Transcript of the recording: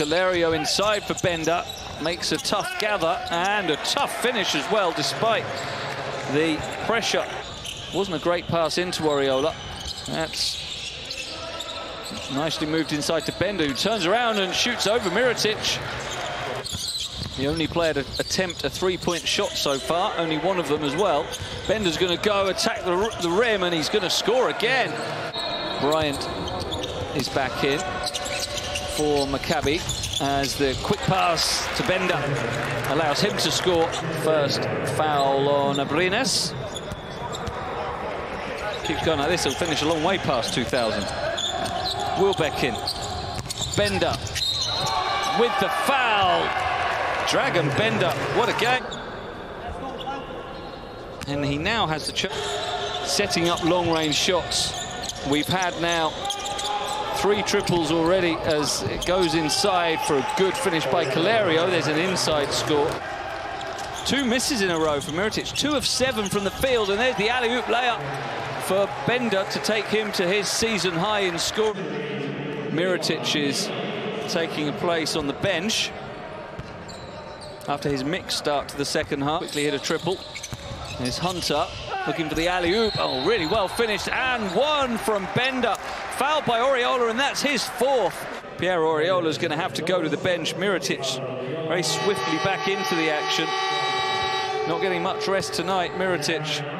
Caloiaro inside for Bender. Makes a tough gather and a tough finish as well, despite the pressure. Wasn't a great pass into Oriola. That's nicely moved inside to Bender, who turns around and shoots over Mirotic. The only player to attempt a three-point shot so far, only one of them as well. Bender's going to go attack the, the rim, and he's going to score again. Bryant is back in for Maccabi as the quick pass to Bender allows him to score. First foul on Abrines. Keeps going like this, he'll finish a long way past 2,000. Wilbekin, Bender with the foul. Dragan Bender, what a game. And he now has the chance setting up long-range shots. We've had now three triples already as it goes inside for a good finish by Caloiaro. There's an inside score. Two misses in a row for Mirotic. Two of seven from the field, and there's the alley-oop layup for Bender to take him to his season high in score. Mirotic is taking a place on the bench after his mixed start to the second half. Quickly hit a triple. There's Hunter looking for the alley-oop. Oh, really well finished. And one from Bender. Fouled by Oriola, and that's his fourth. Pierre Oriola's going to have to go to the bench. Mirotic very swiftly back into the action. Not getting much rest tonight, Mirotic.